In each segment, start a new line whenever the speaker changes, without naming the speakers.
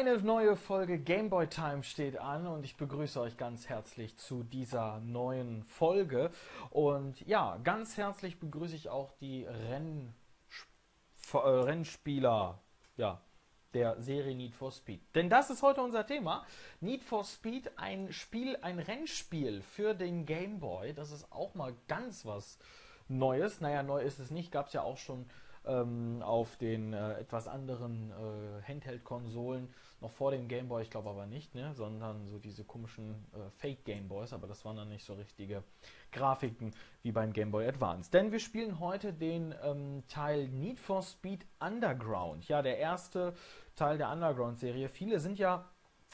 Eine neue Folge Gameboy Time steht an und ich begrüße euch ganz herzlich zu dieser neuen Folge. Und ja, ganz herzlich begrüße ich auch die Renn, äh, Rennspieler ja, der Serie Need for Speed. Denn das ist heute unser Thema. Need for Speed, ein Spiel, ein Rennspiel für den Gameboy. Das ist auch mal ganz was Neues. Naja, neu ist es nicht, gab es ja auch schon ähm, auf den äh, etwas anderen äh, Handheld-Konsolen, noch vor dem Gameboy, ich glaube aber nicht, ne? sondern so diese komischen äh, Fake-Gameboys, aber das waren dann nicht so richtige Grafiken wie beim Gameboy Advance. Denn wir spielen heute den ähm, Teil Need for Speed Underground. Ja, der erste Teil der Underground-Serie. Viele sind ja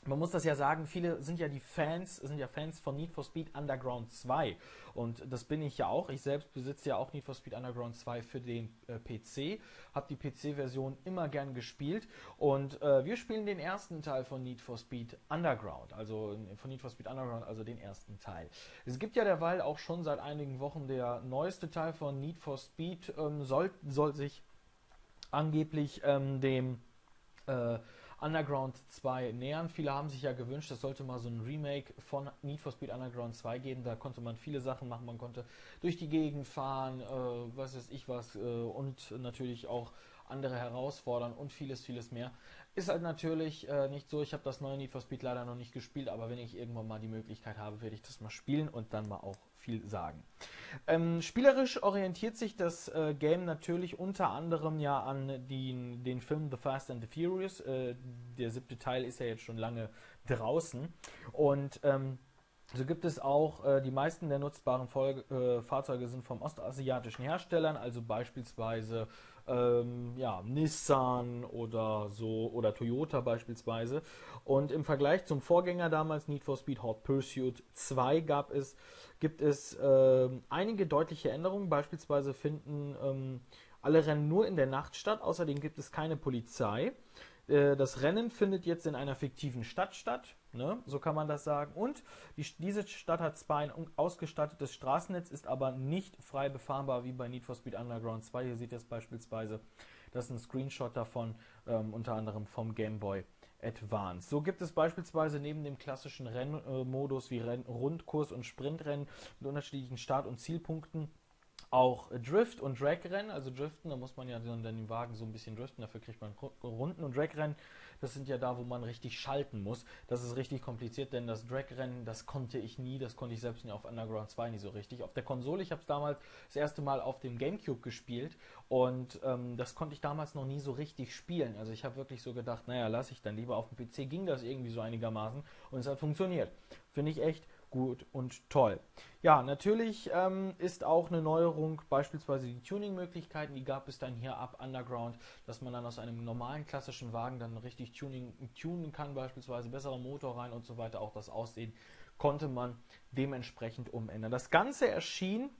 man muss das ja sagen, viele sind ja die Fans, sind ja Fans von Need for Speed Underground 2. Und das bin ich ja auch. Ich selbst besitze ja auch Need for Speed Underground 2 für den äh, PC. Habe die PC-Version immer gern gespielt. Und äh, wir spielen den ersten Teil von Need for Speed Underground. Also von Need for Speed Underground, also den ersten Teil. Es gibt ja derweil auch schon seit einigen Wochen der neueste Teil von Need for Speed. Ähm, soll, soll sich angeblich ähm, dem äh, Underground 2 nähern. Viele haben sich ja gewünscht, es sollte mal so ein Remake von Need for Speed Underground 2 geben. Da konnte man viele Sachen machen. Man konnte durch die Gegend fahren, äh, was weiß ich was, äh, und natürlich auch andere herausfordern und vieles, vieles mehr. Ist halt natürlich äh, nicht so. Ich habe das neue Need for Speed leider noch nicht gespielt, aber wenn ich irgendwann mal die Möglichkeit habe, werde ich das mal spielen und dann mal auch viel sagen. Ähm, spielerisch orientiert sich das äh, Game natürlich unter anderem ja an den, den Film The Fast and the Furious. Äh, der siebte Teil ist ja jetzt schon lange draußen und ähm, so gibt es auch, äh, die meisten der nutzbaren Folge, äh, Fahrzeuge sind vom ostasiatischen Herstellern, also beispielsweise ähm, ja, Nissan oder so oder Toyota beispielsweise. Und im Vergleich zum Vorgänger damals Need for Speed Hot Pursuit 2 gab es, gibt es äh, einige deutliche Änderungen. Beispielsweise finden ähm, alle Rennen nur in der Nacht statt. Außerdem gibt es keine Polizei. Äh, das Rennen findet jetzt in einer fiktiven Stadt statt, ne? so kann man das sagen. Und die, diese Stadt hat zwar ein ausgestattetes Straßennetz, ist aber nicht frei befahrbar wie bei Need for Speed Underground 2. Hier seht ihr es beispielsweise, das ist ein Screenshot davon, ähm, unter anderem vom Game Boy Advance. So gibt es beispielsweise neben dem klassischen Rennmodus wie Renn Rundkurs und Sprintrennen mit unterschiedlichen Start- und Zielpunkten auch Drift- und Drag-Rennen, also Driften, da muss man ja dann den Wagen so ein bisschen driften, dafür kriegt man Runden und Drag-Rennen, das sind ja da, wo man richtig schalten muss. Das ist richtig kompliziert, denn das Drag-Rennen, das konnte ich nie, das konnte ich selbst nicht auf Underground 2 nie so richtig. Auf der Konsole, ich habe es damals das erste Mal auf dem Gamecube gespielt und ähm, das konnte ich damals noch nie so richtig spielen. Also ich habe wirklich so gedacht, naja, lasse ich dann lieber auf dem PC, ging das irgendwie so einigermaßen und es hat funktioniert. Finde ich echt gut und toll. Ja, natürlich ähm, ist auch eine Neuerung beispielsweise die Tuning-Möglichkeiten, die gab es dann hier ab Underground, dass man dann aus einem normalen klassischen Wagen dann richtig tuning, tunen kann, beispielsweise besserer Motor rein und so weiter. Auch das Aussehen konnte man dementsprechend umändern. Das Ganze erschien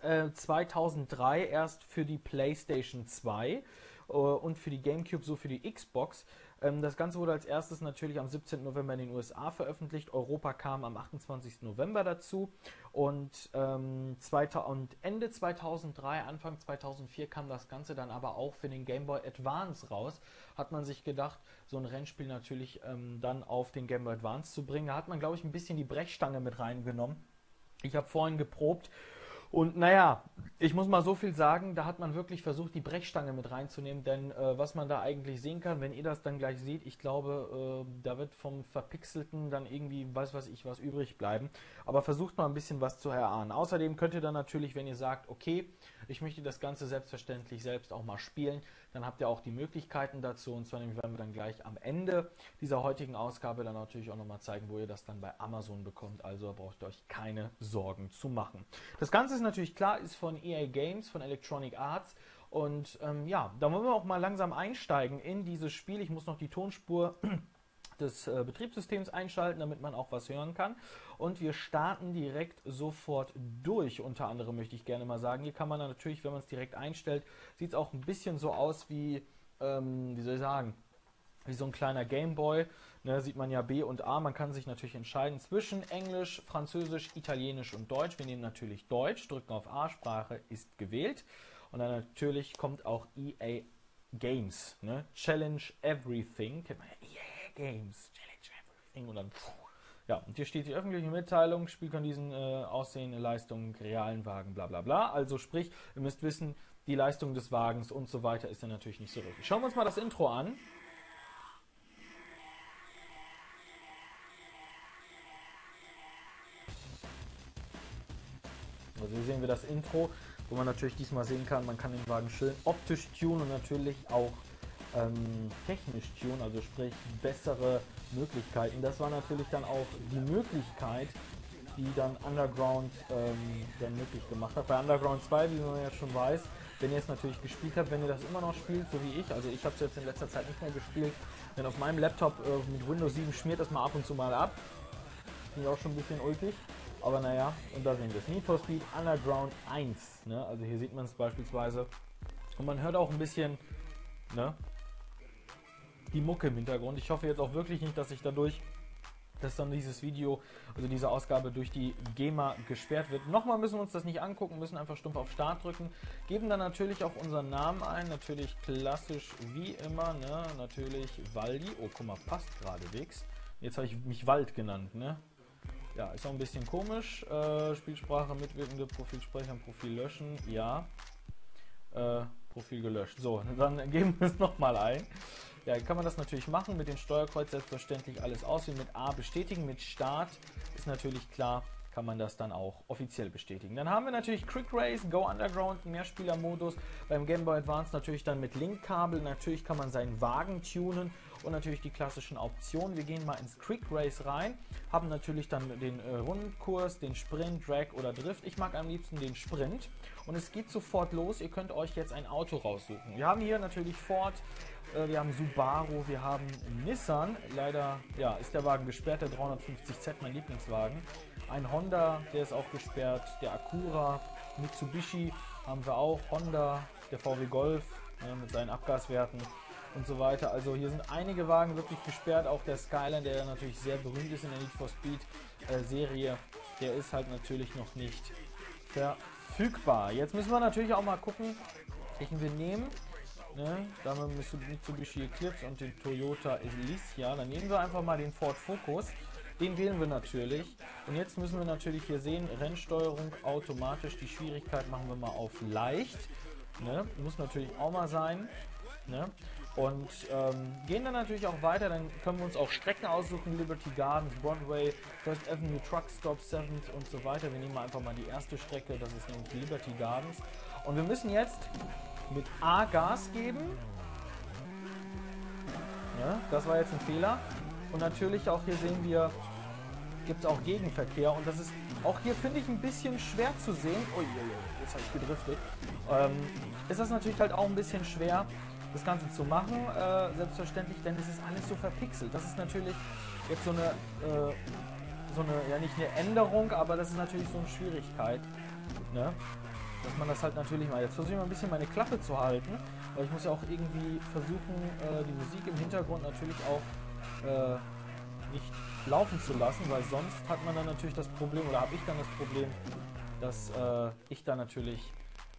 äh, 2003 erst für die PlayStation 2 äh, und für die GameCube, so für die Xbox. Ähm, das Ganze wurde als erstes natürlich am 17. November in den USA veröffentlicht. Europa kam am 28. November dazu. Und, ähm, und Ende 2003, Anfang 2004 kam das Ganze dann aber auch für den Game Boy Advance raus. Hat man sich gedacht, so ein Rennspiel natürlich ähm, dann auf den Game Boy Advance zu bringen. Da hat man, glaube ich, ein bisschen die Brechstange mit reingenommen. Ich habe vorhin geprobt und naja, ich muss mal so viel sagen, da hat man wirklich versucht, die Brechstange mit reinzunehmen, denn äh, was man da eigentlich sehen kann, wenn ihr das dann gleich seht, ich glaube, äh, da wird vom Verpixelten dann irgendwie, weiß was ich, was übrig bleiben. Aber versucht mal ein bisschen was zu erahnen. Außerdem könnt ihr dann natürlich, wenn ihr sagt, okay, ich möchte das Ganze selbstverständlich selbst auch mal spielen, dann habt ihr auch die Möglichkeiten dazu. Und zwar werden wir dann gleich am Ende dieser heutigen Ausgabe dann natürlich auch nochmal zeigen, wo ihr das dann bei Amazon bekommt. Also braucht ihr euch keine Sorgen zu machen. Das Ganze ist natürlich klar, ist von EA Games, von Electronic Arts. Und ähm, ja, da wollen wir auch mal langsam einsteigen in dieses Spiel. Ich muss noch die Tonspur des äh, Betriebssystems einschalten, damit man auch was hören kann. Und wir starten direkt sofort durch. Unter anderem möchte ich gerne mal sagen, hier kann man natürlich, wenn man es direkt einstellt, sieht es auch ein bisschen so aus wie, ähm, wie soll ich sagen, wie so ein kleiner Gameboy. Ne, sieht man ja B und A. Man kann sich natürlich entscheiden zwischen Englisch, Französisch, Italienisch und Deutsch. Wir nehmen natürlich Deutsch, drücken auf A, Sprache ist gewählt. Und dann natürlich kommt auch EA Games. Ne? Challenge Everything. Kennt man ja EA Games, Challenge Everything und dann. Ja, und hier steht die öffentliche Mitteilung, Spiel kann diesen äh, Aussehen, Leistung, realen Wagen, bla bla bla. Also sprich, ihr müsst wissen, die Leistung des Wagens und so weiter ist dann natürlich nicht so richtig. Schauen wir uns mal das Intro an. Hier sehen wir das Intro, wo man natürlich diesmal sehen kann, man kann den Wagen schön optisch tunen und natürlich auch ähm, technisch tunen, also sprich bessere Möglichkeiten. Das war natürlich dann auch die Möglichkeit, die dann Underground ähm, dann möglich gemacht hat. Bei Underground 2, wie man ja schon weiß, wenn ihr es natürlich gespielt habt, wenn ihr das immer noch spielt, so wie ich, also ich habe es jetzt in letzter Zeit nicht mehr gespielt, denn auf meinem Laptop äh, mit Windows 7 schmiert das mal ab und zu mal ab. Finde ich auch schon ein bisschen ulkig. Aber naja, und da sehen wir es. Need for Speed Underground 1. Ne? Also hier sieht man es beispielsweise. Und man hört auch ein bisschen ne, die Mucke im Hintergrund. Ich hoffe jetzt auch wirklich nicht, dass ich dadurch, dass dann dieses Video, also diese Ausgabe durch die GEMA gesperrt wird. Nochmal müssen wir uns das nicht angucken, müssen einfach stumpf auf Start drücken. Geben dann natürlich auch unseren Namen ein. Natürlich klassisch wie immer. Ne? Natürlich Waldi. Oh, guck mal, passt geradewegs. Jetzt habe ich mich Wald genannt, ne? Ja, ist auch ein bisschen komisch. Äh, Spielsprache, mitwirkende Profil speichern, Profil löschen. Ja. Äh, Profil gelöscht. So, dann geben wir es nochmal ein. Ja, kann man das natürlich machen. Mit dem Steuerkreuz selbstverständlich alles auswählen. Mit A bestätigen. Mit Start ist natürlich klar, kann man das dann auch offiziell bestätigen. Dann haben wir natürlich Quick Race, Go Underground, Mehrspielermodus. Beim Game Boy Advance natürlich dann mit Linkkabel. Natürlich kann man seinen Wagen tunen und natürlich die klassischen Optionen. Wir gehen mal ins Quick Race rein, haben natürlich dann den äh, Rundenkurs, den Sprint, Drag oder Drift. Ich mag am liebsten den Sprint und es geht sofort los. Ihr könnt euch jetzt ein Auto raussuchen. Wir haben hier natürlich Ford, äh, wir haben Subaru, wir haben Nissan. Leider ja, ist der Wagen gesperrt, der 350Z, mein Lieblingswagen. Ein Honda, der ist auch gesperrt, der Acura, Mitsubishi haben wir auch, Honda, der VW Golf ja, mit seinen Abgaswerten und so weiter. Also hier sind einige Wagen wirklich gesperrt, auch der Skyline, der natürlich sehr berühmt ist in der Need for Speed äh, Serie, der ist halt natürlich noch nicht verfügbar. Jetzt müssen wir natürlich auch mal gucken, welchen wir nehmen. Ne? Da haben wir Mitsubishi Eclipse und den Toyota Elysia. Dann nehmen wir einfach mal den Ford Focus. Den wählen wir natürlich. Und jetzt müssen wir natürlich hier sehen, Rennsteuerung automatisch. Die Schwierigkeit machen wir mal auf leicht. Ne? Muss natürlich auch mal sein. Ne? Und ähm, gehen dann natürlich auch weiter, dann können wir uns auch Strecken aussuchen, Liberty Gardens, Broadway, First Avenue, Truck Stop, 7th und so weiter. Wir nehmen einfach mal die erste Strecke, das ist nämlich Liberty Gardens. Und wir müssen jetzt mit A Gas geben. Ja, das war jetzt ein Fehler. Und natürlich auch hier sehen wir, gibt es auch Gegenverkehr. Und das ist auch hier, finde ich, ein bisschen schwer zu sehen. Ui, jetzt habe ich gedriftet. Ähm, ist das natürlich halt auch ein bisschen schwer, das Ganze zu machen, äh, selbstverständlich, denn es ist alles so verpixelt. Das ist natürlich jetzt so eine, äh, so eine, ja nicht eine Änderung, aber das ist natürlich so eine Schwierigkeit, ne? dass man das halt natürlich mal, jetzt versuche ich mal ein bisschen meine Klappe zu halten, weil ich muss ja auch irgendwie versuchen, äh, die Musik im Hintergrund natürlich auch äh, nicht laufen zu lassen, weil sonst hat man dann natürlich das Problem, oder habe ich dann das Problem, dass äh, ich dann natürlich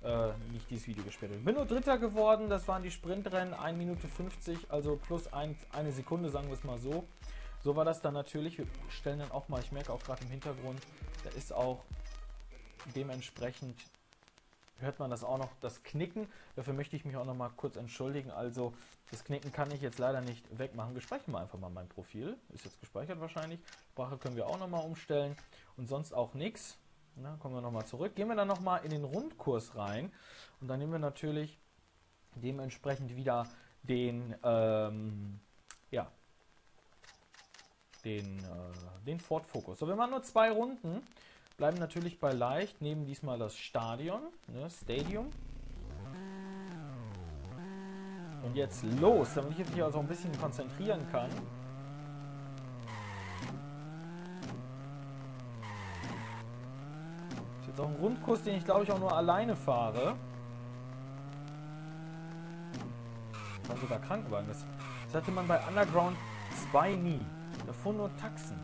äh, nicht dieses Video gesperrt wird. Bin nur Dritter geworden, das waren die Sprintrennen, 1 Minute 50, also plus ein, eine Sekunde, sagen wir es mal so. So war das dann natürlich. Wir stellen dann auch mal, ich merke auch gerade im Hintergrund, da ist auch dementsprechend, hört man das auch noch, das Knicken. Dafür möchte ich mich auch noch mal kurz entschuldigen. Also das Knicken kann ich jetzt leider nicht wegmachen. Wir speichern mal einfach mal mein Profil. Ist jetzt gespeichert wahrscheinlich. Sprache können wir auch noch mal umstellen und sonst auch nichts. Kommen wir nochmal zurück. Gehen wir dann nochmal in den Rundkurs rein. Und dann nehmen wir natürlich dementsprechend wieder den, ähm, ja, den, äh, den Ford Focus. So, wir machen nur zwei Runden. Bleiben natürlich bei leicht, nehmen diesmal das Stadion, ne, Stadium. Und jetzt los, damit ich mich also ein bisschen konzentrieren kann. Jetzt auch ein Rundkurs, den ich glaube ich auch nur alleine fahre. War sogar Krankenwagen. Das, das hatte man bei Underground 2 nie. Da nur Taxen.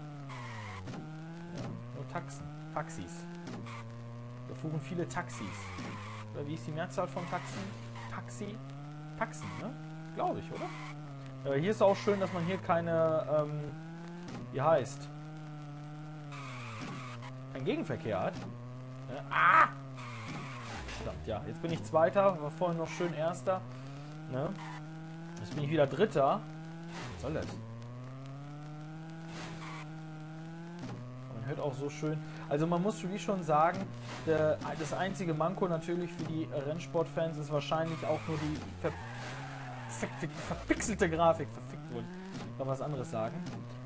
Ja, nur Taxen. Taxis. Da fuhren viele Taxis. Oder wie ist die Mehrzahl von Taxen? Taxi? Taxen, ne? Glaube ich, oder? Äh, hier ist auch schön, dass man hier keine, ähm, wie heißt, keinen Gegenverkehr hat. Ne? Ah! Verdammt, ja. Jetzt bin ich Zweiter, war vorhin noch schön Erster. Ne? Jetzt bin ich wieder Dritter. Was soll das? Hört auch so schön. Also man muss wie schon sagen, der, das einzige Manko natürlich für die Rennsportfans ist wahrscheinlich auch nur die verfickte, verpixelte Grafik. Verfickt wohl. Noch was anderes sagen.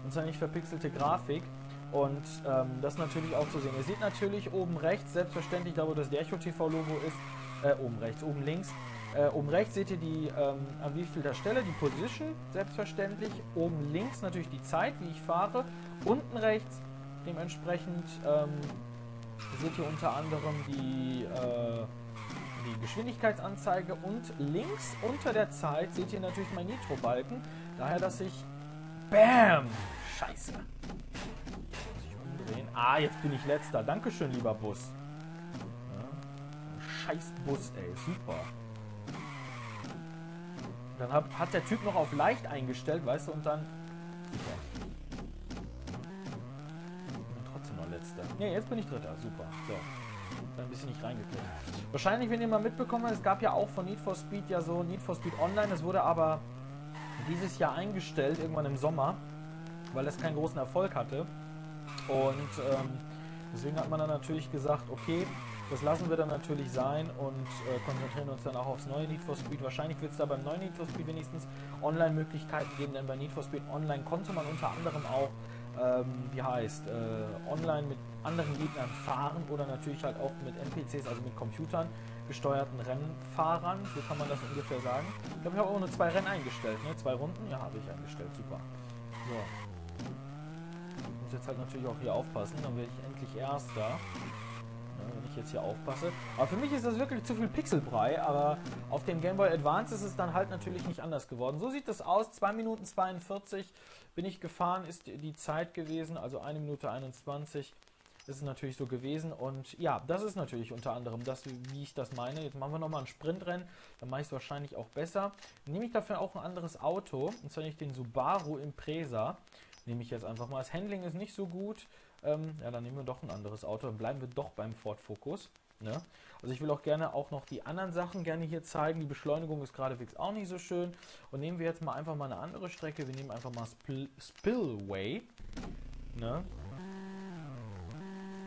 Und zwar nicht verpixelte Grafik. Und ähm, das natürlich auch zu sehen. Ihr seht natürlich oben rechts, selbstverständlich, da wo das Dercho TV Logo ist, äh, oben rechts, oben links, äh, oben rechts seht ihr die, ähm, an wie viel der Stelle, die Position, selbstverständlich. Oben links natürlich die Zeit, wie ich fahre. Unten rechts dementsprechend ähm, seht ihr unter anderem die, äh, die Geschwindigkeitsanzeige und links unter der Zeit seht ihr natürlich mein Nitro-Balken. Daher, dass ich... BAM! Scheiße. Ah, jetzt bin ich letzter. Dankeschön, lieber Bus. Ja. Scheiß Bus, ey. Super. Dann hat, hat der Typ noch auf leicht eingestellt, weißt du, und dann... Super. Bin trotzdem noch letzter. Ne, jetzt bin ich dritter. Super. So. Dann ein bisschen nicht reingekriegt. Wahrscheinlich, wenn ihr mal mitbekommen habt, es gab ja auch von Need for Speed ja so Need for Speed Online. Es wurde aber dieses Jahr eingestellt, irgendwann im Sommer, weil es keinen großen Erfolg hatte. Und ähm, deswegen hat man dann natürlich gesagt, okay, das lassen wir dann natürlich sein und äh, konzentrieren uns dann auch aufs neue Need for Speed. Wahrscheinlich wird es da beim neuen Need for Speed wenigstens Online-Möglichkeiten geben, denn bei Need for Speed Online konnte man unter anderem auch, ähm, wie heißt, äh, online mit anderen Gegnern fahren oder natürlich halt auch mit NPCs, also mit Computern gesteuerten Rennfahrern, so kann man das ungefähr sagen. Ich glaube, ich habe auch nur zwei Rennen eingestellt, ne? Zwei Runden? Ja, habe ich eingestellt, super. So, jetzt halt natürlich auch hier aufpassen, dann werde ich endlich Erster. Ich jetzt hier aufpasse. Aber für mich ist das wirklich zu viel Pixelbrei, aber auf dem Game Boy Advance ist es dann halt natürlich nicht anders geworden. So sieht das aus, 2 Minuten 42 bin ich gefahren, ist die Zeit gewesen, also 1 Minute 21 ist es natürlich so gewesen. Und ja, das ist natürlich unter anderem das, wie ich das meine. Jetzt machen wir nochmal ein Sprintrennen, dann mache ich es wahrscheinlich auch besser. Nehme ich dafür auch ein anderes Auto, und zwar nicht den Subaru Impreza nehme ich jetzt einfach mal. Das Handling ist nicht so gut. Ähm, ja, dann nehmen wir doch ein anderes Auto. Dann bleiben wir doch beim Ford Focus. Ne? Also ich will auch gerne auch noch die anderen Sachen gerne hier zeigen. Die Beschleunigung ist geradewegs auch nicht so schön. Und nehmen wir jetzt mal einfach mal eine andere Strecke. Wir nehmen einfach mal Spil Spillway. Ne?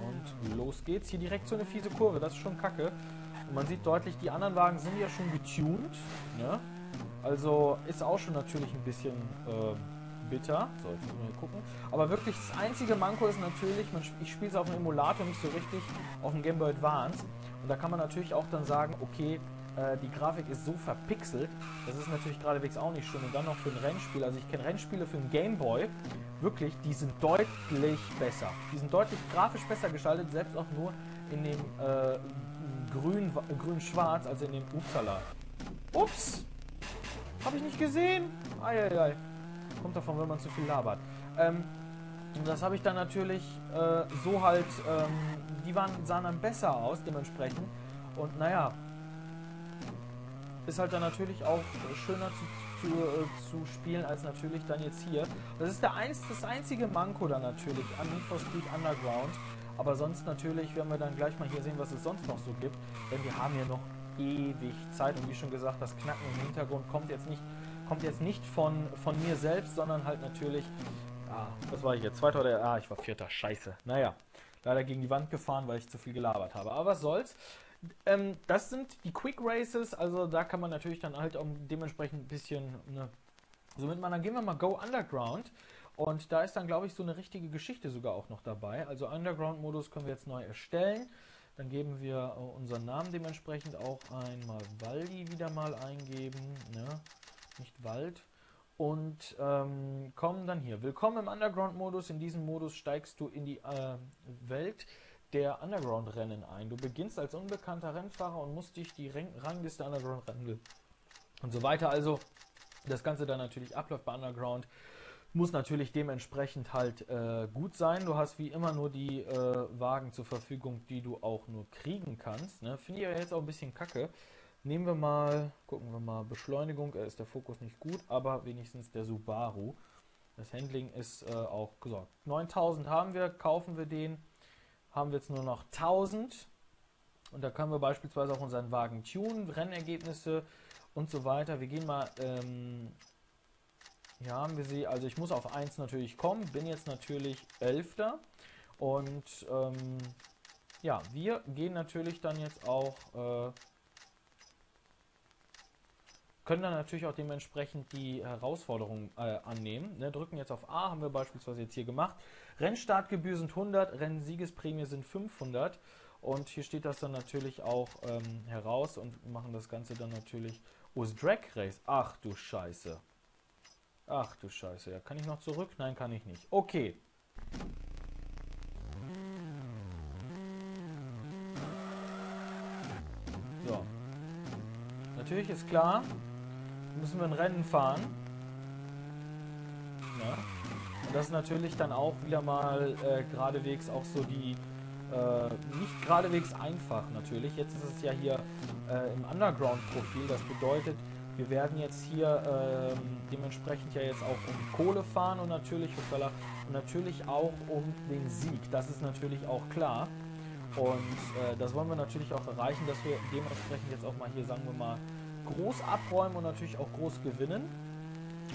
Und los geht's. Hier direkt so eine fiese Kurve. Das ist schon kacke. Und man sieht deutlich, die anderen Wagen sind ja schon getuned. Ne? Also ist auch schon natürlich ein bisschen... Äh, bitter. So, jetzt müssen wir gucken. Aber wirklich, das einzige Manko ist natürlich, man, ich spiele es auf dem Emulator, nicht so richtig auf dem Game Boy Advance. Und da kann man natürlich auch dann sagen, okay, äh, die Grafik ist so verpixelt, das ist natürlich geradewegs auch nicht schön. Und dann noch für ein Rennspiel, also ich kenne Rennspiele für den Game Boy, wirklich, die sind deutlich besser. Die sind deutlich grafisch besser gestaltet, selbst auch nur in dem äh, grün, grün-schwarz, also in dem Upsala. Ups! Habe ich nicht gesehen? Eieiei. Kommt davon, wenn man zu viel labert. Ähm, das habe ich dann natürlich äh, so halt, ähm, die waren, sahen dann besser aus dementsprechend. Und naja, ist halt dann natürlich auch schöner zu, zu, äh, zu, spielen als natürlich dann jetzt hier. Das ist der eins, das einzige Manko dann natürlich an Need for Speed Underground. Aber sonst natürlich werden wir dann gleich mal hier sehen, was es sonst noch so gibt. Denn wir haben hier noch ewig Zeit. Und wie schon gesagt, das Knacken im Hintergrund kommt jetzt nicht kommt jetzt nicht von, von mir selbst, sondern halt natürlich. Ah, was war ich jetzt? Zweiter oder. Ah, ich war vierter. Scheiße. Naja, leider gegen die Wand gefahren, weil ich zu viel gelabert habe. Aber was soll's. Ähm, das sind die Quick Races, also da kann man natürlich dann halt auch dementsprechend ein bisschen ne, so mitmachen. Dann gehen wir mal Go Underground. Und da ist dann, glaube ich, so eine richtige Geschichte sogar auch noch dabei. Also Underground-Modus können wir jetzt neu erstellen. Dann geben wir äh, unseren Namen dementsprechend auch einmal Waldi wieder mal eingeben. Ne? Nicht Wald. Und ähm, kommen dann hier. Willkommen im Underground-Modus. In diesem Modus steigst du in die äh, Welt der Underground-Rennen ein. Du beginnst als unbekannter Rennfahrer und musst dich die Rang Rangliste Underground-Rennen und so weiter. Also das Ganze dann natürlich abläuft bei Underground. Muss natürlich dementsprechend halt äh, gut sein. Du hast wie immer nur die äh, Wagen zur Verfügung, die du auch nur kriegen kannst. Ne? Finde ich ja jetzt auch ein bisschen kacke Nehmen wir mal, gucken wir mal, Beschleunigung, äh, ist der Fokus nicht gut, aber wenigstens der Subaru. Das Handling ist äh, auch gesorgt. 9000 haben wir, kaufen wir den, haben wir jetzt nur noch 1000 und da können wir beispielsweise auch unseren Wagen tunen, Rennergebnisse und so weiter. Wir gehen mal, ähm, hier haben wir sie, also ich muss auf 1 natürlich kommen, bin jetzt natürlich 11. Und ähm, ja, wir gehen natürlich dann jetzt auch, äh, können dann natürlich auch dementsprechend die Herausforderung äh, annehmen. Ne, drücken jetzt auf A, haben wir beispielsweise jetzt hier gemacht. Rennstartgebühr sind 100, Rennsiegesprämie sind 500. Und hier steht das dann natürlich auch ähm, heraus und machen das Ganze dann natürlich US Drag Race. Ach du Scheiße. Ach du Scheiße. Ja, kann ich noch zurück? Nein, kann ich nicht. Okay. So. Natürlich ist klar, müssen wir ein Rennen fahren. Ja. Und das ist natürlich dann auch wieder mal äh, geradewegs auch so die äh, nicht geradewegs einfach natürlich. Jetzt ist es ja hier äh, im Underground-Profil. Das bedeutet, wir werden jetzt hier ähm, dementsprechend ja jetzt auch um Kohle fahren und natürlich, und natürlich auch um den Sieg. Das ist natürlich auch klar. Und äh, das wollen wir natürlich auch erreichen, dass wir dementsprechend jetzt auch mal hier, sagen wir mal, groß abräumen und natürlich auch groß gewinnen.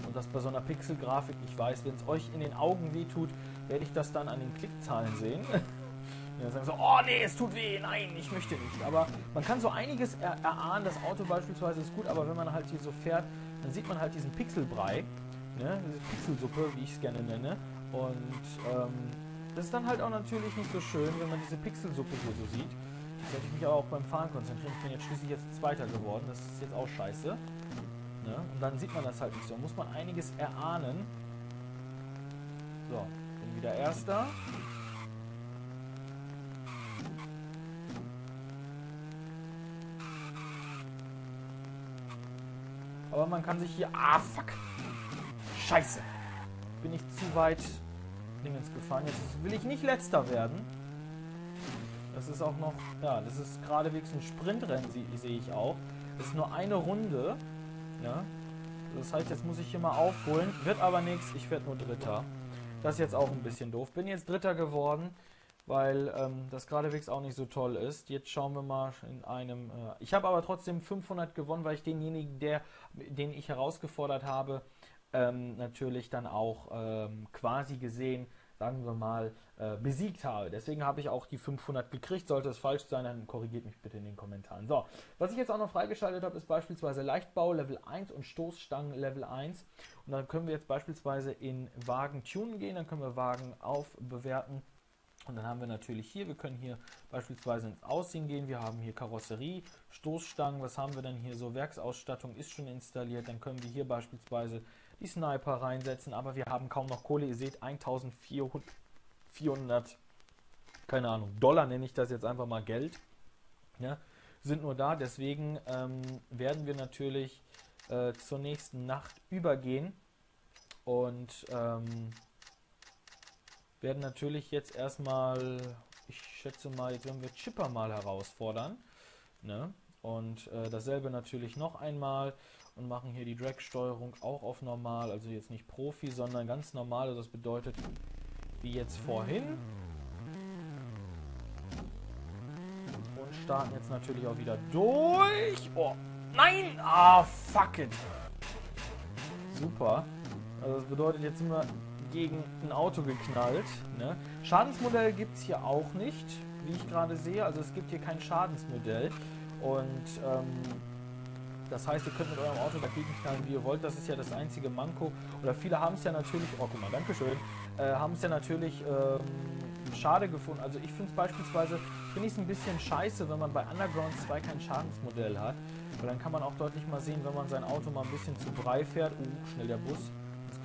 Und das bei so einer Pixel-Grafik, ich weiß, wenn es euch in den Augen wehtut, werde ich das dann an den Klickzahlen sehen. Ja, sagen so, oh nee, es tut weh, nein, ich möchte nicht. Aber man kann so einiges er erahnen. Das Auto beispielsweise ist gut, aber wenn man halt hier so fährt, dann sieht man halt diesen Pixelbrei, ne? diese Pixelsuppe, wie ich es gerne nenne. Und ähm, das ist dann halt auch natürlich nicht so schön, wenn man diese Pixelsuppe hier so sieht. Jetzt sollte ich mich aber auch beim Fahren konzentrieren. Ich bin jetzt schließlich jetzt Zweiter geworden. Das ist jetzt auch scheiße. Ne? Und dann sieht man das halt nicht so. Muss man einiges erahnen. So, bin wieder Erster. Aber man kann sich hier... Ah, fuck. Scheiße. Bin ich zu weit Dingens gefahren. Jetzt will ich nicht letzter werden. Das ist auch noch... Ja, das ist geradewegs ein Sprintrennen, sehe ich auch. Das ist nur eine Runde. Ja. Das heißt, jetzt muss ich hier mal aufholen. Wird aber nichts. Ich werde nur Dritter. Das ist jetzt auch ein bisschen doof. Bin jetzt Dritter geworden weil ähm, das geradewegs auch nicht so toll ist. Jetzt schauen wir mal in einem. Äh, ich habe aber trotzdem 500 gewonnen, weil ich denjenigen, der, den ich herausgefordert habe, ähm, natürlich dann auch ähm, quasi gesehen, sagen wir mal, äh, besiegt habe. Deswegen habe ich auch die 500 gekriegt. Sollte es falsch sein, dann korrigiert mich bitte in den Kommentaren. So, was ich jetzt auch noch freigeschaltet habe, ist beispielsweise Leichtbau Level 1 und Stoßstangen Level 1. Und dann können wir jetzt beispielsweise in Wagen tunen gehen, dann können wir Wagen aufbewerten und dann haben wir natürlich hier, wir können hier beispielsweise ins Aussehen gehen, wir haben hier Karosserie, Stoßstangen, was haben wir denn hier? So, Werksausstattung ist schon installiert, dann können wir hier beispielsweise die Sniper reinsetzen, aber wir haben kaum noch Kohle, ihr seht 1400, keine Ahnung, Dollar nenne ich das jetzt einfach mal Geld, ja, sind nur da, deswegen ähm, werden wir natürlich äh, zur nächsten Nacht übergehen. Und ähm, werden natürlich jetzt erstmal, ich schätze mal, jetzt werden wir Chipper mal herausfordern. Ne? Und äh, dasselbe natürlich noch einmal und machen hier die Drag-Steuerung auch auf normal, also jetzt nicht Profi, sondern ganz normal. Also das bedeutet, wie jetzt vorhin. Und starten jetzt natürlich auch wieder durch. Oh, nein! Ah, fuck it! Super. Also das bedeutet, jetzt wir gegen ein Auto geknallt. Ne? Schadensmodell gibt es hier auch nicht, wie ich gerade sehe. Also es gibt hier kein Schadensmodell. Und ähm, das heißt, ihr könnt mit eurem Auto dagegen knallen, wie ihr wollt. Das ist ja das einzige Manko. Oder viele haben es ja natürlich, oh guck mal, Dankeschön, äh, haben es ja natürlich ähm, schade gefunden. Also ich finde es beispielsweise, finde ich es ein bisschen scheiße, wenn man bei Underground 2 kein Schadensmodell hat. Weil dann kann man auch deutlich mal sehen, wenn man sein Auto mal ein bisschen zu brei fährt. Oh, schnell der Bus.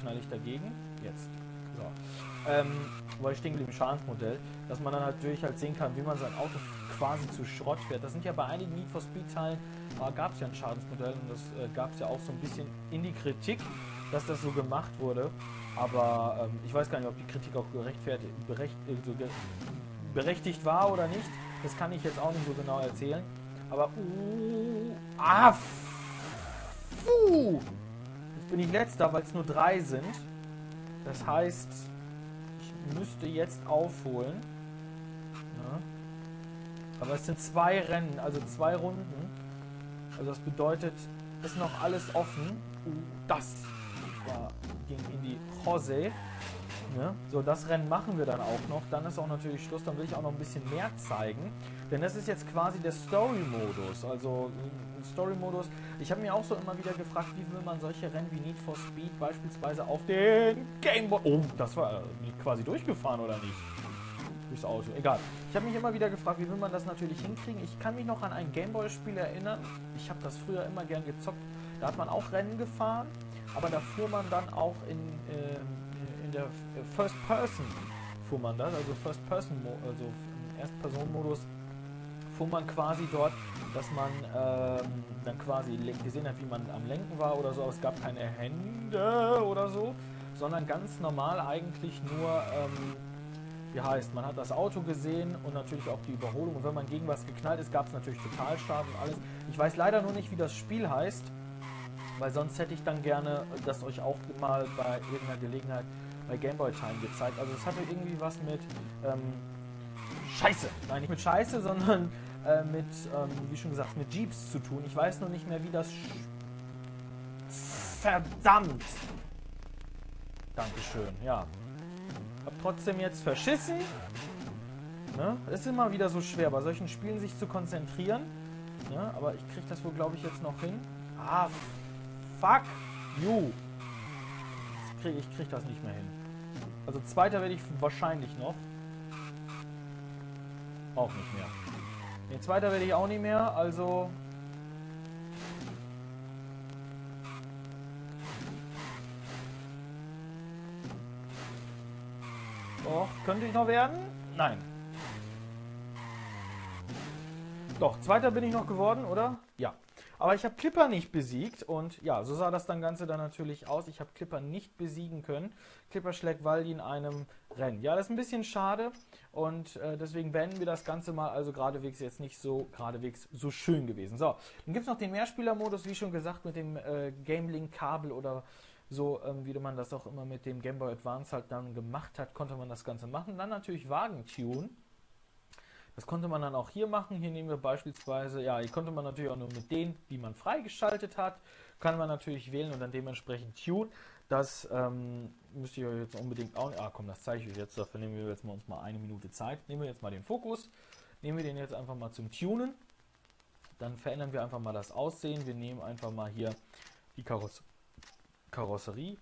Knall ich dagegen jetzt. So. Ähm, weil ich stehen geblieben Schadensmodell, dass man dann natürlich halt sehen kann, wie man sein Auto quasi zu Schrott fährt. Das sind ja bei einigen Need for Speed Teilen, äh, gab es ja ein Schadensmodell und das äh, gab es ja auch so ein bisschen in die Kritik, dass das so gemacht wurde. Aber ähm, ich weiß gar nicht, ob die Kritik auch gerechtfertigt, berecht, äh, so ge berechtigt war oder nicht. Das kann ich jetzt auch nicht so genau erzählen. Aber, uh, ah, puh. Bin ich letzter, weil es nur drei sind. Das heißt, ich müsste jetzt aufholen. Ja. Aber es sind zwei Rennen, also zwei Runden. Also das bedeutet, ist noch alles offen. Uh, das war, ging in die Jose. Ja, so, das Rennen machen wir dann auch noch. Dann ist auch natürlich Schluss. Dann will ich auch noch ein bisschen mehr zeigen. Denn das ist jetzt quasi der Story-Modus. Also Story-Modus. Ich habe mir auch so immer wieder gefragt, wie will man solche Rennen wie Need for Speed beispielsweise auf den Gameboy... Oh, das war quasi durchgefahren oder nicht? Durchs Auto. Egal. Ich habe mich immer wieder gefragt, wie will man das natürlich hinkriegen. Ich kann mich noch an ein Gameboy-Spiel erinnern. Ich habe das früher immer gern gezockt. Da hat man auch Rennen gefahren, aber da fuhr man dann auch in... Äh, in der First Person fuhr man das, also First Person, also Erstpersonen-Modus fuhr man quasi dort, dass man ähm, dann quasi gesehen hat, wie man am Lenken war oder so, aber es gab keine Hände oder so, sondern ganz normal eigentlich nur, ähm, wie heißt, man hat das Auto gesehen und natürlich auch die Überholung und wenn man gegen was geknallt ist, gab es natürlich Totalschaden und alles. Ich weiß leider nur nicht, wie das Spiel heißt, weil sonst hätte ich dann gerne das euch auch mal bei irgendeiner Gelegenheit bei Game Boy Time gezeigt. Also es hatte irgendwie was mit ähm, Scheiße. Nein, nicht mit Scheiße, sondern äh, mit, ähm, wie schon gesagt, mit Jeeps zu tun. Ich weiß noch nicht mehr, wie das... Verdammt! Dankeschön, ja. Hab trotzdem jetzt verschissen. Ne? Ist immer wieder so schwer, bei solchen Spielen sich zu konzentrieren. Ne? Aber ich krieg das wohl, glaube ich, jetzt noch hin. Ah, fuck you. Krieg, ich krieg das nicht mehr hin. Also zweiter werde ich wahrscheinlich noch. Auch nicht mehr. Den zweiter werde ich auch nicht mehr, also... Doch, könnte ich noch werden? Nein. Doch, zweiter bin ich noch geworden, oder? Ja. Aber ich habe Clipper nicht besiegt und ja, so sah das dann Ganze dann natürlich aus. Ich habe Clipper nicht besiegen können. Clipper schlägt Waldi in einem Rennen. Ja, das ist ein bisschen schade und äh, deswegen beenden wir das Ganze mal. Also geradewegs jetzt nicht so geradewegs so schön gewesen. So, dann gibt es noch den Mehrspielermodus, wie schon gesagt, mit dem äh, Game Link Kabel oder so, ähm, wie man das auch immer mit dem Game Boy Advance halt dann gemacht hat, konnte man das Ganze machen. Dann natürlich Wagentune. Das konnte man dann auch hier machen. Hier nehmen wir beispielsweise, ja, hier konnte man natürlich auch nur mit denen, die man freigeschaltet hat, kann man natürlich wählen und dann dementsprechend tun. Das ähm, müsst ihr jetzt unbedingt auch, ah komm, das zeige ich euch jetzt, dafür nehmen wir jetzt mal uns mal eine Minute Zeit. Nehmen wir jetzt mal den Fokus, nehmen wir den jetzt einfach mal zum Tunen. Dann verändern wir einfach mal das Aussehen. Wir nehmen einfach mal hier die Kaross Karosserie.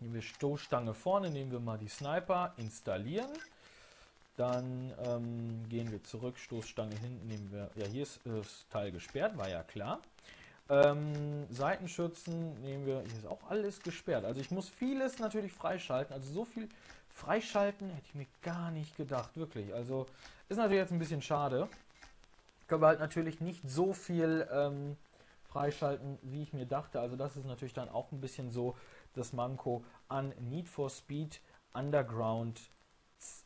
Nehmen wir Stoßstange vorne, nehmen wir mal die Sniper, installieren. Dann ähm, gehen wir zurück, Stoßstange hinten nehmen wir, ja hier ist das Teil gesperrt, war ja klar. Ähm, Seitenschützen nehmen wir, hier ist auch alles gesperrt. Also ich muss vieles natürlich freischalten, also so viel freischalten hätte ich mir gar nicht gedacht, wirklich. Also ist natürlich jetzt ein bisschen schade. Können wir halt natürlich nicht so viel ähm, freischalten, wie ich mir dachte. Also das ist natürlich dann auch ein bisschen so das Manko an Need for Speed Underground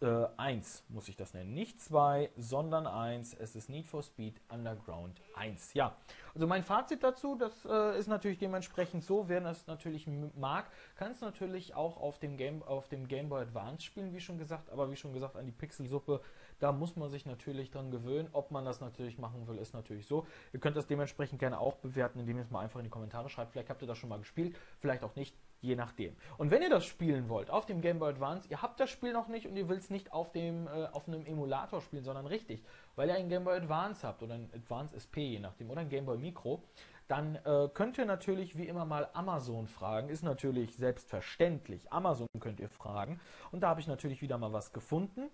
äh, 1 muss ich das nennen. Nicht 2, sondern 1. Es ist Need for Speed Underground 1. Ja, also mein Fazit dazu, das äh, ist natürlich dementsprechend so, wer das natürlich mag, kann es natürlich auch auf dem, Game, auf dem Game Boy Advance spielen, wie schon gesagt, aber wie schon gesagt, an die Pixelsuppe, da muss man sich natürlich dran gewöhnen. Ob man das natürlich machen will, ist natürlich so. Ihr könnt das dementsprechend gerne auch bewerten, indem ihr es mal einfach in die Kommentare schreibt. Vielleicht habt ihr das schon mal gespielt, vielleicht auch nicht je nachdem. Und wenn ihr das spielen wollt auf dem Game Boy Advance, ihr habt das Spiel noch nicht und ihr es nicht auf, dem, äh, auf einem Emulator spielen, sondern richtig, weil ihr einen Game Boy Advance habt oder ein Advance SP je nachdem oder ein Game Boy Micro, dann äh, könnt ihr natürlich wie immer mal Amazon fragen. Ist natürlich selbstverständlich. Amazon könnt ihr fragen. Und da habe ich natürlich wieder mal was gefunden.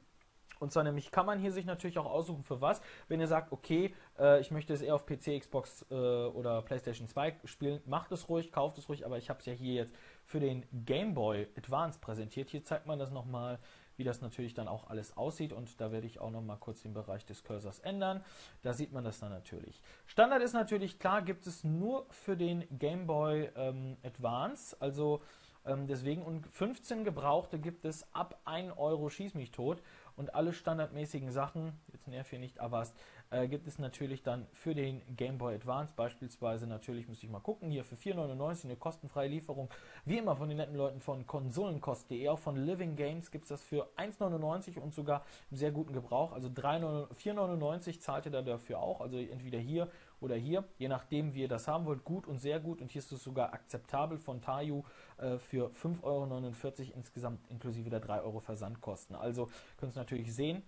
Und zwar nämlich kann man hier sich natürlich auch aussuchen für was. Wenn ihr sagt, okay, äh, ich möchte es eher auf PC, Xbox äh, oder PlayStation 2 spielen, macht es ruhig, kauft es ruhig, aber ich habe es ja hier jetzt für den Game Boy Advance präsentiert. Hier zeigt man das nochmal, wie das natürlich dann auch alles aussieht und da werde ich auch nochmal kurz den Bereich des Cursors ändern. Da sieht man das dann natürlich. Standard ist natürlich klar, gibt es nur für den Game Boy ähm, Advance, also ähm, deswegen und 15 gebrauchte gibt es ab 1 Euro schieß mich tot und alle standardmäßigen Sachen, jetzt nerv hier nicht Avast, äh, gibt es natürlich dann für den Game Boy Advance. Beispielsweise natürlich, muss ich mal gucken, hier für 4,99 eine kostenfreie Lieferung, wie immer von den netten Leuten von konsolenkost.de, auch von Living Games gibt es das für 1,99 und sogar im sehr guten Gebrauch, also 4,99 zahlt ihr da dafür auch, also entweder hier oder hier, je nachdem wie ihr das haben wollt, gut und sehr gut und hier ist es sogar akzeptabel von Tayu äh, für 5,49 Euro insgesamt inklusive der 3 Euro Versandkosten. Also könnt ihr natürlich sehen,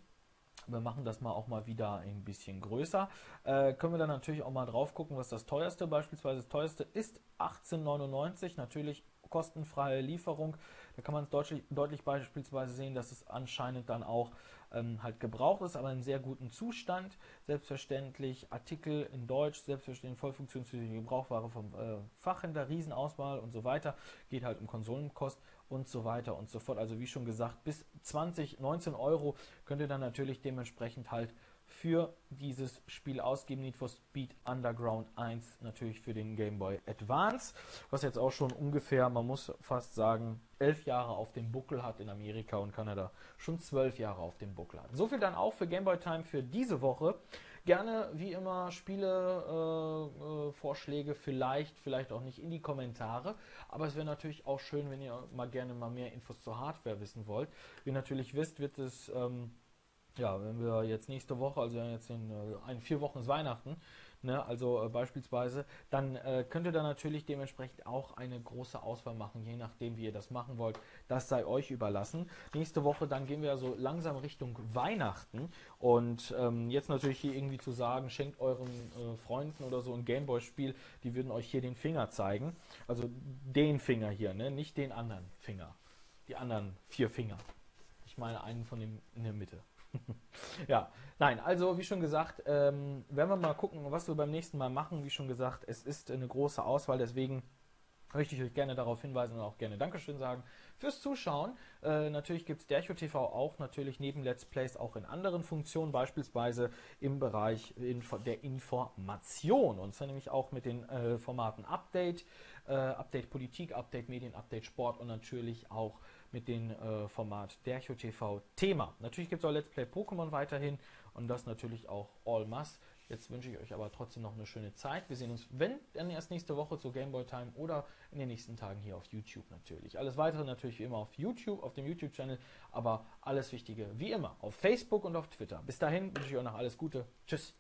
wir machen das mal auch mal wieder ein bisschen größer. Äh, können wir dann natürlich auch mal drauf gucken, was das teuerste beispielsweise das teuerste ist 18,99 natürlich kostenfreie Lieferung. Da kann man es deutlich, deutlich beispielsweise sehen, dass es anscheinend dann auch ähm, halt gebraucht ist, aber in sehr gutem Zustand. Selbstverständlich Artikel in Deutsch, selbstverständlich voll funktionsfähige Gebrauchware vom äh, Fachhändler, Riesenauswahl und so weiter. Geht halt um Konsolenkost und so weiter und so fort. Also wie schon gesagt, bis 20, 19 Euro könnt ihr dann natürlich dementsprechend halt für dieses Spiel ausgeben. Need for Speed Underground 1 natürlich für den Game Boy Advance, was jetzt auch schon ungefähr, man muss fast sagen, elf Jahre auf dem Buckel hat in Amerika und Kanada schon zwölf Jahre auf dem Buckel hat. So viel dann auch für Game Boy Time für diese Woche. Gerne wie immer Spiele, äh, äh, Vorschläge, vielleicht, vielleicht auch nicht in die Kommentare. Aber es wäre natürlich auch schön, wenn ihr mal gerne mal mehr Infos zur Hardware wissen wollt. Wie natürlich wisst, wird es ähm, ja, wenn wir jetzt nächste Woche, also jetzt in äh, vier Wochen ist Weihnachten, ne, also äh, beispielsweise, dann äh, könnt ihr da natürlich dementsprechend auch eine große Auswahl machen, je nachdem, wie ihr das machen wollt. Das sei euch überlassen. Nächste Woche, dann gehen wir so langsam Richtung Weihnachten und ähm, jetzt natürlich hier irgendwie zu sagen, schenkt euren äh, Freunden oder so ein Gameboy-Spiel, die würden euch hier den Finger zeigen. Also den Finger hier, ne, nicht den anderen Finger. Die anderen vier Finger. Ich meine einen von dem in der Mitte. ja, nein, also wie schon gesagt, ähm, werden wir mal gucken, was wir beim nächsten Mal machen. Wie schon gesagt, es ist eine große Auswahl, deswegen möchte ich euch gerne darauf hinweisen und auch gerne Dankeschön sagen fürs Zuschauen. Äh, natürlich gibt es Dercho TV auch natürlich neben Let's Plays auch in anderen Funktionen, beispielsweise im Bereich Info der Information. Und zwar nämlich auch mit den äh, Formaten Update, äh, Update Politik, Update Medien, Update Sport und natürlich auch mit dem äh, Format Dercho TV Thema. Natürlich gibt es auch Let's Play Pokémon weiterhin und das natürlich auch All Mass. Jetzt wünsche ich euch aber trotzdem noch eine schöne Zeit. Wir sehen uns, wenn, dann erst nächste Woche zur Gameboy Time oder in den nächsten Tagen hier auf YouTube natürlich. Alles weitere natürlich wie immer auf YouTube, auf dem YouTube-Channel, aber alles Wichtige wie immer auf Facebook und auf Twitter. Bis dahin wünsche ich euch noch alles Gute. Tschüss.